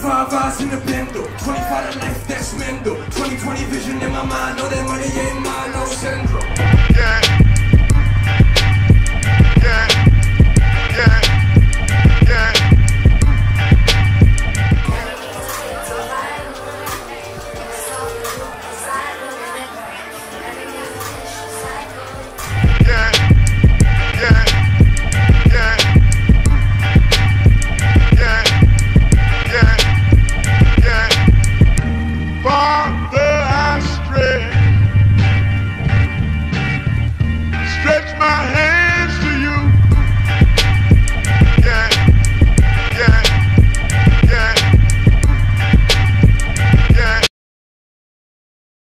cars in the bendo. 25 to life, that's Mendo. 2020 vision in my mind, all that money ain't my